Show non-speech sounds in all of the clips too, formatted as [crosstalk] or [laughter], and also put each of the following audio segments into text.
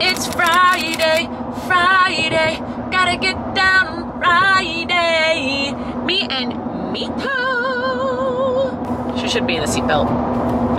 It's Friday, Friday, gotta get down on Friday. Me and Miso. She should be in a seatbelt.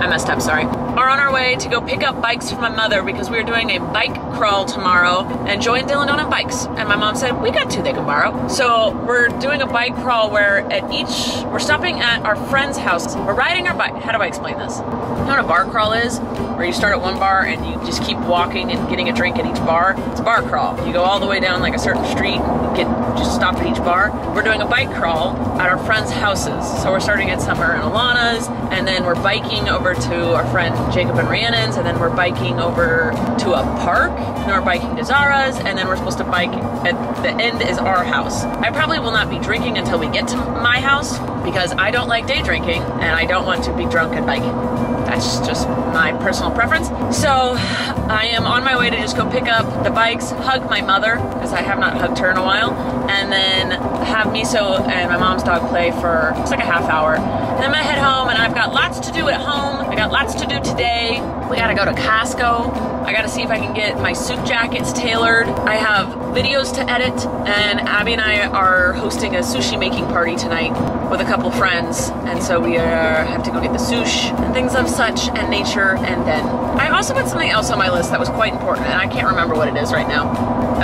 I messed up, sorry. Are on our way to go pick up bikes for my mother because we are doing a bike crawl tomorrow and Joy and Dylan don't have bikes. And my mom said, we got two they can borrow. So we're doing a bike crawl where at each, we're stopping at our friend's house. We're riding our bike. How do I explain this? You know what a bar crawl is? Where you start at one bar and you just keep walking and getting a drink at each bar. It's a bar crawl. You go all the way down like a certain street, and get just stop at each bar. We're doing a bike crawl at our friends' houses. So we're starting at Summer and Alana's and then we're biking over to our friend Jacob and Rhiannon's, and then we're biking over to a park, and then we're biking to Zara's, and then we're supposed to bike at the end is our house. I probably will not be drinking until we get to my house because I don't like day drinking and I don't want to be drunk and biking. That's just my personal preference. So I am on my way to just go pick up the bikes, hug my mother, because I have not hugged her in a while, and then have Miso and my mom's dog play for it's like a half hour. And then I'm head home and I've got lots to do at home. I got lots to do today. We gotta go to Costco. I gotta see if I can get my suit jackets tailored. I have videos to edit and Abby and I are hosting a sushi making party tonight with a couple friends. And so we uh, have to go get the sushi and things of such and nature. And then I also put something else on my list that was quite important and I can't remember what it is right now.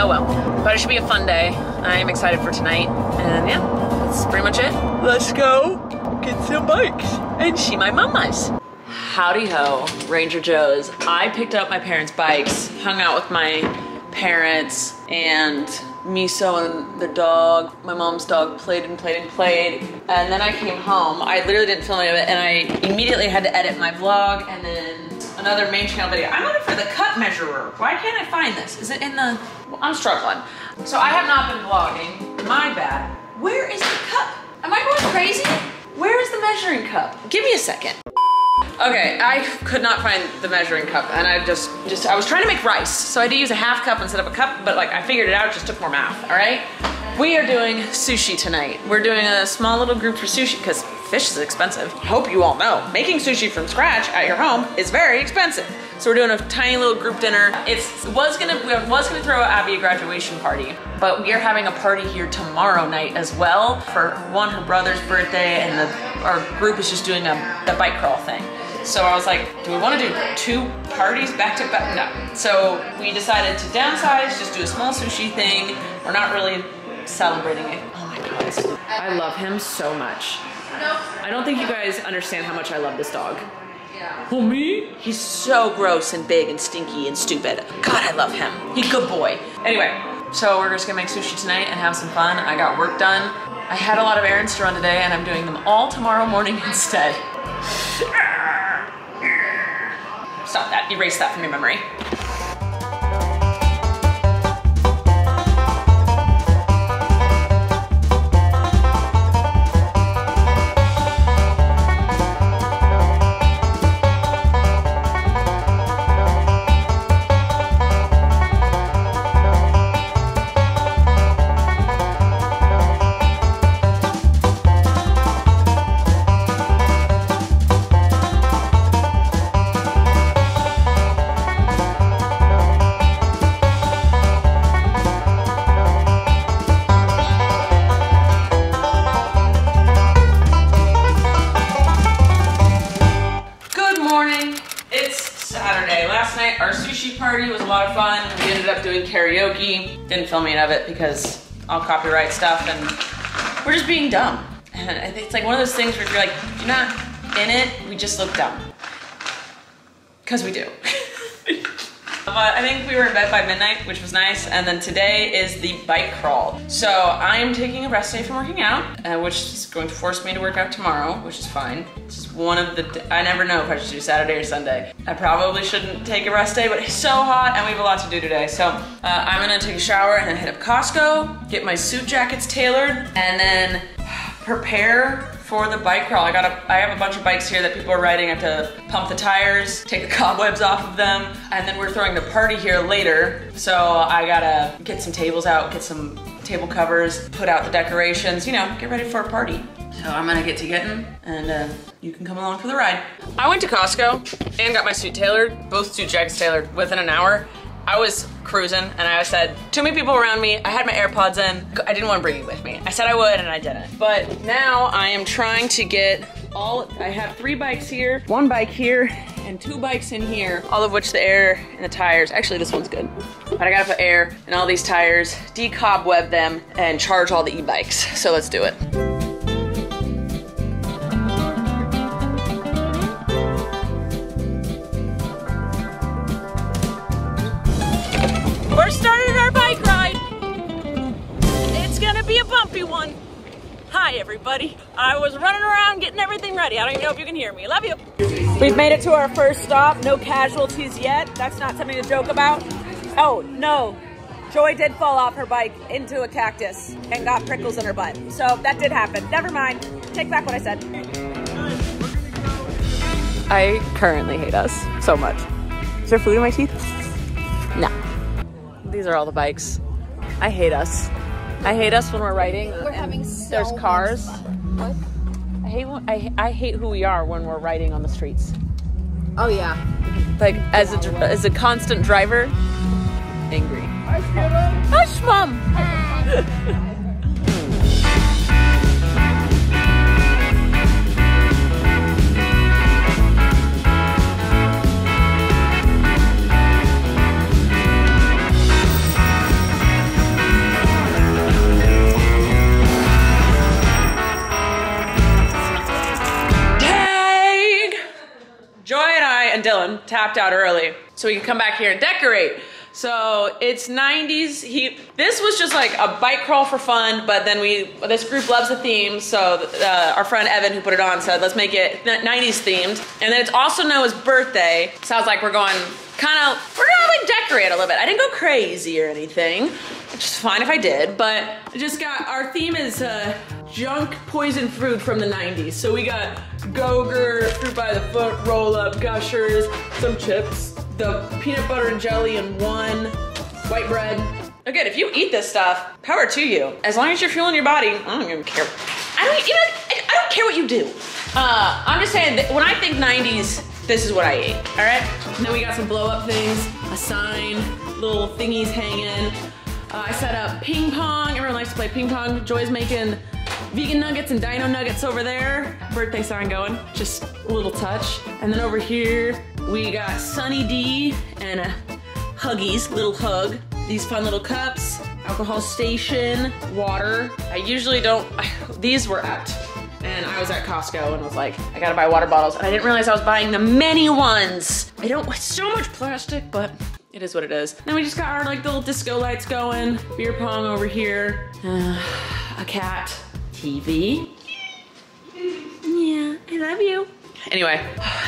Oh well, but it should be a fun day. I am excited for tonight. And yeah, that's pretty much it. Let's go get some bikes and see my mamas. Howdy ho, Ranger Joe's. I picked up my parents' bikes, hung out with my parents, and Miso and the dog, my mom's dog, played and played and played. And then I came home. I literally didn't film any of it, and I immediately had to edit my vlog and then another main channel video. I'm looking for the cup measurer. Why can't I find this? Is it in the, well, I'm struggling. So I have not been vlogging, my bad. Where is the cup? Am I going crazy? Where is the measuring cup? Give me a second. Okay, I could not find the measuring cup and I just, just, I was trying to make rice. So I to use a half cup instead of a cup, but like I figured it out, it just took more math, all right? We are doing sushi tonight. We're doing a small little group for sushi because fish is expensive. Hope you all know, making sushi from scratch at your home is very expensive. So we're doing a tiny little group dinner. It was gonna we was gonna throw Abby a graduation party, but we are having a party here tomorrow night as well for one her brother's birthday, and the, our group is just doing a the bike crawl thing. So I was like, do we want to do two parties back to back? No. So we decided to downsize, just do a small sushi thing. We're not really celebrating it. Oh my god, I love him so much. I don't think you guys understand how much I love this dog. Yeah. Oh, me? He's so gross and big and stinky and stupid. God, I love him. He's a good boy. Anyway, so we're just gonna make sushi tonight and have some fun. I got work done. I had a lot of errands to run today and I'm doing them all tomorrow morning [laughs] instead. Stop that, erase that from your memory. Morning. It's Saturday. Last night our sushi party was a lot of fun. We ended up doing karaoke. Didn't film any of it because I'll copyright stuff and we're just being dumb. And it's like one of those things where you're like, you're not in it, we just look dumb. Cause we do. [laughs] But I think we were in bed by midnight, which was nice. And then today is the bike crawl. So I am taking a rest day from working out, uh, which is going to force me to work out tomorrow, which is fine. It's is one of the, I never know if I should do Saturday or Sunday. I probably shouldn't take a rest day, but it's so hot and we have a lot to do today. So uh, I'm gonna take a shower and then hit up Costco, get my suit jackets tailored, and then [sighs] prepare for the bike crawl. I got a, I have a bunch of bikes here that people are riding. I have to pump the tires, take the [laughs] cobwebs off of them, and then we're throwing the party here later. So I gotta get some tables out, get some table covers, put out the decorations, you know, get ready for a party. So I'm gonna get to getting, and uh, you can come along for the ride. I went to Costco and got my suit tailored, both suit jackets tailored within an hour. I was cruising and I said, too many people around me. I had my AirPods in. I didn't want to bring you with me. I said I would and I didn't. But now I am trying to get all, I have three bikes here, one bike here, and two bikes in here, all of which the air and the tires, actually this one's good, but I gotta put air in all these tires, decobweb them, and charge all the e-bikes. So let's do it. Hi, everybody. I was running around getting everything ready. I don't even know if you can hear me. Love you. We've made it to our first stop. No casualties yet. That's not something to joke about. Oh, no. Joy did fall off her bike into a cactus and got prickles in her butt. So that did happen. Never mind. Take back what I said. I currently hate us so much. Is there food in my teeth? No. These are all the bikes. I hate us. I hate us when we're riding. We're having so there's much cars. I hate when- I, I hate who we are when we're riding on the streets. Oh yeah. Like as a as a constant driver, angry. Hush, mom. Dang! [laughs] and Dylan tapped out early so we could come back here and decorate. So it's 90s. He this was just like a bike crawl for fun, but then we this group loves the theme, so uh, our friend Evan who put it on said let's make it 90s themed. And then it's also Noah's birthday. Sounds like we're going kind of we're gonna like decorate a little bit. I didn't go crazy or anything, which is fine if I did, but just got our theme is uh, junk poison fruit from the 90s. So we got Gogurt, fruit by the foot, roll up, gushers, some chips, the peanut butter and jelly in one, white bread. Again, if you eat this stuff, power to you. As long as you're fueling your body, I don't even care. I don't, you know, I, I don't care what you do. Uh, I'm just saying that when I think 90s, this is what I ate, all right? And then we got some blow up things, a sign, little thingies hanging. Uh, I set up ping pong. Everyone likes to play ping pong. Joy's making vegan nuggets and dino nuggets over there. Birthday sign going, just a little touch. And then over here, we got Sunny D and a Huggies, little hug. These fun little cups, alcohol station, water. I usually don't, these were out. And I was at Costco and was like, I gotta buy water bottles. And I didn't realize I was buying the many ones. I don't, it's so much plastic, but it is what it is. Then we just got our like little disco lights going, beer pong over here, uh, [sighs] a cat, TV. Yeah, I love you. Anyway,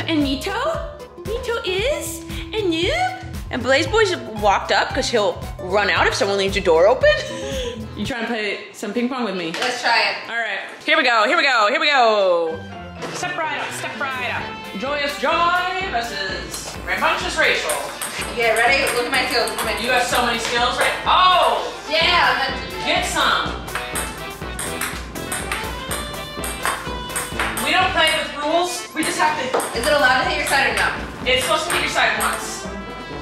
and Nito, Nito is, and Noob, and Blaze Boy's walked up because he'll run out if someone leaves your door open. You trying to play some ping pong with me? Let's try it. All right, here we go, here we go, here we go. Step right up, step right up. Joyous Joy versus Rambunctious Rachel. Okay, ready? Look at my skills. Look at my You have so many skills, right? Oh, Yeah. Get some. We don't play with rules. We just have to. Is it allowed to hit your side or no? It's supposed to hit your side once,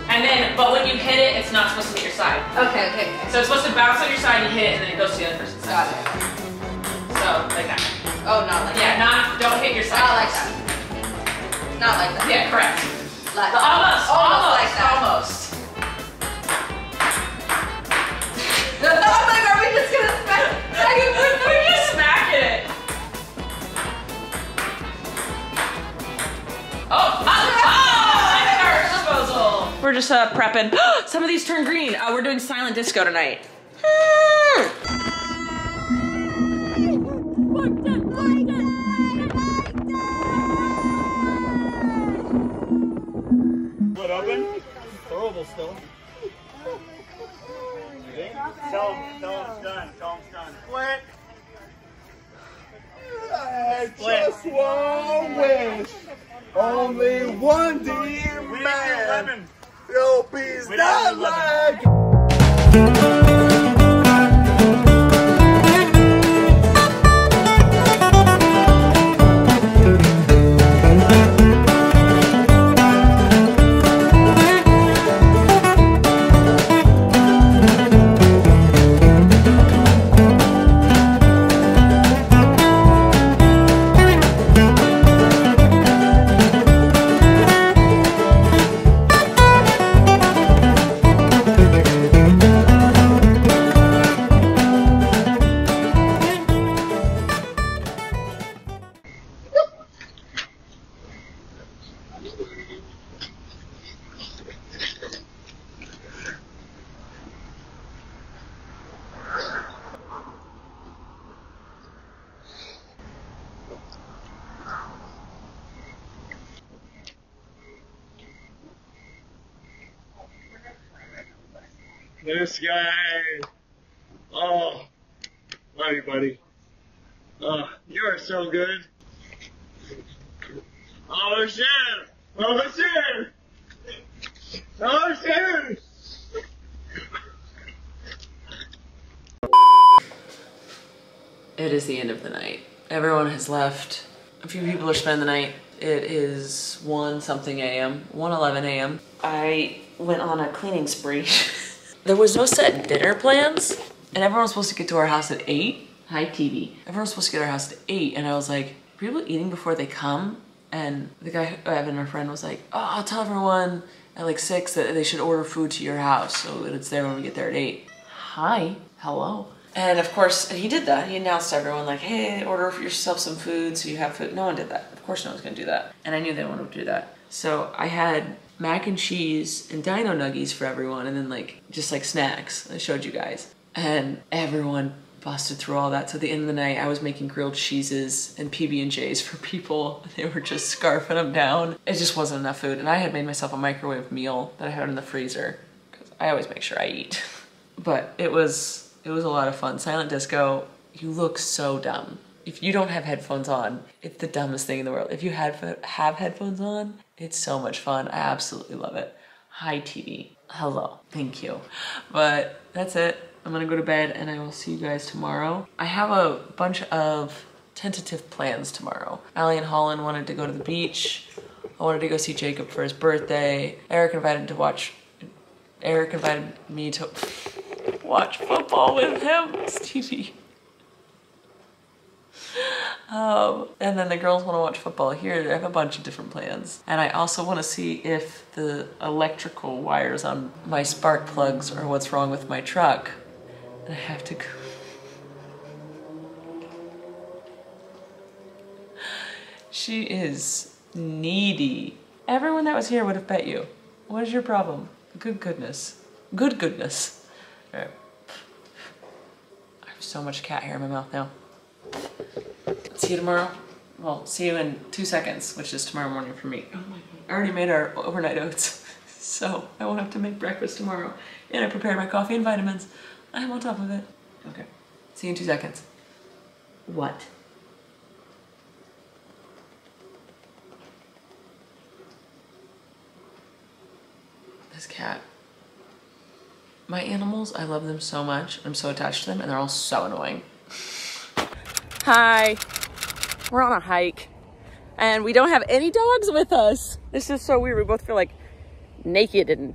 and then, but when you hit it, it's not supposed to hit your side. Okay, okay, okay. So it's supposed to bounce on your side, you hit it, and then it goes to the other person's side. Got it. So like that. Oh, not like Yeah, not don't hit your side. Not like that. Not like that. Yeah, correct. Like But almost, almost, like that. almost. Just uh, prepping. [gasps] Some of these turn green. Uh, we're doing silent disco tonight. Split open. Horrible still. See? Tell him, tell him it's done. Tell him it's done. Split. I Split. just one wish, only one dear man. Lemon. Hope not like. This guy. Oh, love you, buddy. Oh, you are so good. Oh shit! Oh shit! Oh shit! It is the end of the night. Everyone has left. A few people are spending the night. It is 1 something a.m., 1.11 a.m. I went on a cleaning spree. [laughs] there was no set dinner plans, and everyone was supposed to get to our house at 8. Hi, TV. Everyone was supposed to get to our house at 8, and I was like, are people eating before they come? And the guy, Evan, our friend, was like, oh, I'll tell everyone at like 6 that they should order food to your house so that it's there when we get there at 8. Hi, hello. And of course, and he did that. He announced to everyone like, hey, order for yourself some food so you have food. No one did that. Of course no one's gonna do that. And I knew they wanted to do that. So I had mac and cheese and dino nuggies for everyone and then like, just like snacks. I showed you guys. And everyone busted through all that. So at the end of the night, I was making grilled cheeses and PB&Js for people. [laughs] They were just scarfing them down. It just wasn't enough food. And I had made myself a microwave meal that I had in the freezer because I always make sure I eat. [laughs] But it was, it was a lot of fun. Silent disco, you look so dumb. If you don't have headphones on, it's the dumbest thing in the world. If you had have headphones on, it's so much fun. I absolutely love it. Hi TV. Hello. Thank you. But that's it. I'm gonna go to bed and I will see you guys tomorrow. I have a bunch of tentative plans tomorrow. Alli and Hallyn wanted to go to the beach. I wanted to go see Jacob for his birthday. Eric invited to watch, Eric invited me to watch football with him. Stevie. Um, and then the girls want to watch football here. I have a bunch of different plans. And I also want to see if the electrical wires on my spark plugs are what's wrong with my truck. And I have to go. She is needy. Everyone that was here would have bet you. What is your problem? Good goodness. Good goodness. I have so much cat hair in my mouth now. See you tomorrow. Well, see you in two seconds, which is tomorrow morning for me. Oh my God. I already made our overnight oats, [laughs] so I won't have to make breakfast tomorrow. And I prepared my coffee and vitamins. I'm on top of it. Okay. See you in two seconds. What? This cat. My animals, I love them so much. I'm so attached to them and they're all so annoying. Hi. We're on a hike and we don't have any dogs with us. This is so weird. We both feel like naked and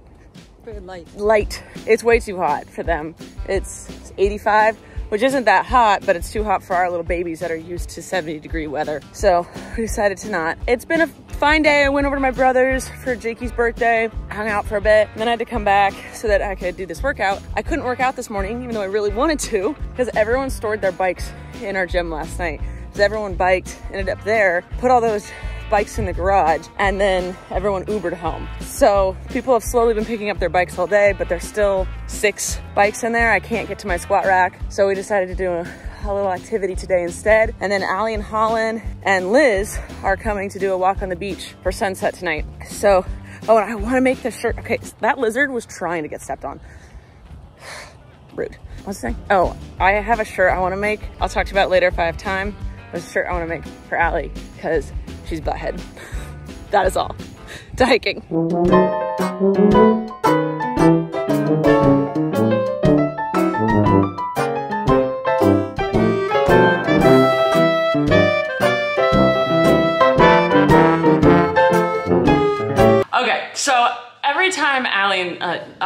Very light. light. It's way too hot for them. It's 85, which isn't that hot, but it's too hot for our little babies that are used to 70 degree weather. So we decided to not. It's been a fine day. I went over to my brother's for Jakey's birthday, hung out for a bit, and then I had to come back so that I could do this workout. I couldn't work out this morning, even though I really wanted to, because everyone stored their bikes in our gym last night. Because everyone biked, ended up there, put all those bikes in the garage and then everyone Ubered home. So people have slowly been picking up their bikes all day, but there's still six bikes in there. I can't get to my squat rack. So we decided to do a, a little activity today instead. And then Alli and Hallyn and Liz are coming to do a walk on the beach for sunset tonight. So, oh, and I wanna make this shirt. Okay, that lizard was trying to get stepped on. [sighs] Rude. What's the? Oh, I have a shirt I wanna make. I'll talk to you about later if I have time. There's a shirt I wanna make for Alli because she's butthead. [laughs] that is all. [laughs] To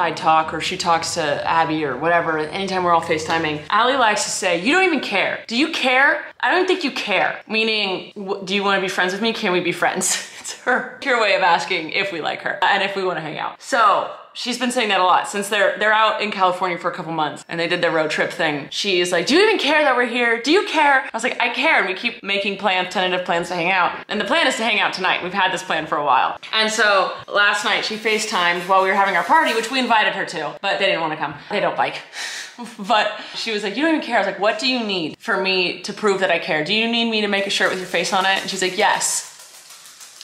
I talk, or she talks to Abby, or whatever, anytime we're all FaceTiming, Alli likes to say, You don't even care. Do you care? I don't think you care. Meaning, do you want to be friends with me? Can we be friends? [laughs] it's her pure way of asking if we like her and if we want to hang out. So, she's been saying that a lot since they're they're out in California for a couple months and they did their road trip thing. She's like, "Do you even care that we're here? Do you care?" I was like, "I care." And we keep making plans, tentative plans to hang out. And the plan is to hang out tonight. We've had this plan for a while. And so last night she FaceTimed while we were having our party, which we invited her to, but they didn't want to come. They don't bike. [laughs] but she was like, "You don't even care." I was like, "What do you need for me to prove that I care? Do you need me to make a shirt with your face on it?" And she's like, "Yes."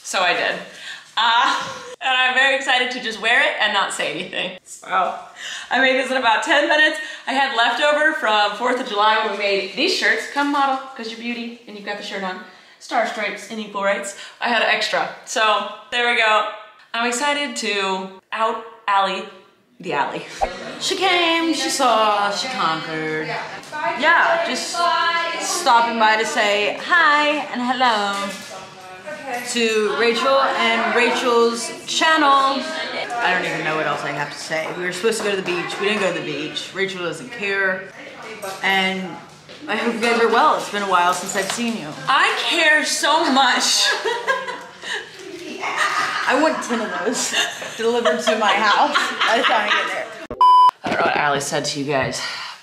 So I did. Uh, [laughs] And I'm very excited to just wear it and not say anything. So I made this in about 10 minutes. I had leftover from 4th of July when we made these shirts. Come model, because you're beauty and you've got the shirt on. Star stripes and equal rights. I had an extra. So there we go. I'm excited to out Alli the alley. She came, she saw, she conquered. Yeah, just stopping by to say hi and hello to Rachel and Rachel's channel. I don't even know what else I have to say. We were supposed to go to the beach. We didn't go to the beach. Rachel doesn't care. And I hope you guys are well. It's been a while since I've seen you. I care so much. I want 10 of those delivered to my house by the time I get there. I don't know what Alli said to you guys.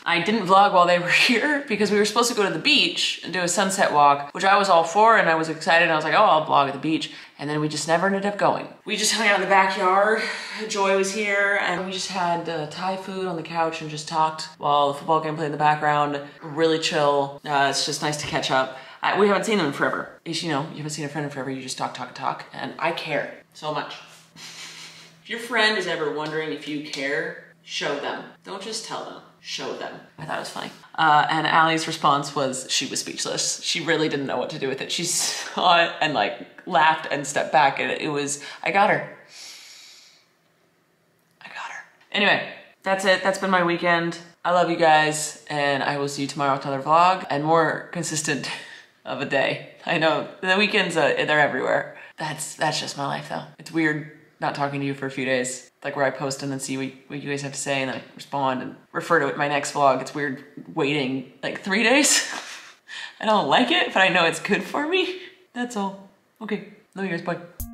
I didn't vlog while they were [laughs] here because we were supposed to go to the beach and do a sunset walk, which I was all for and I was excited. I was like, oh, I'll vlog at the beach. And then we just never ended up going. We just hung out in the backyard. Joy was here and we just had uh, Thai food on the couch and just talked while the football game played in the background. Really chill. Uh, it's just nice to catch up. I, we haven't seen them in forever. As you know, you haven't seen a friend in forever. You just talk, talk, talk. And I care so much. [laughs] If your friend is ever wondering if you care, show them. Don't just tell them, show them. I thought it was funny. Uh, and Alli's response was she was speechless. She really didn't know what to do with it. She [laughs] saw it and like laughed and stepped back and it was, I got her. I got her. Anyway, that's it. That's been my weekend. I love you guys and I will see you tomorrow with another vlog and more consistent [laughs] of a day. I know the weekends, uh, they're everywhere. That's, that's just my life though. It's weird not talking to you for a few days, like where I post and then see what, what you guys have to say and then I respond and refer to it in my next vlog. It's weird waiting like three days. [laughs] I don't like it, but I know it's good for me. That's all. Okay, love you guys, bye.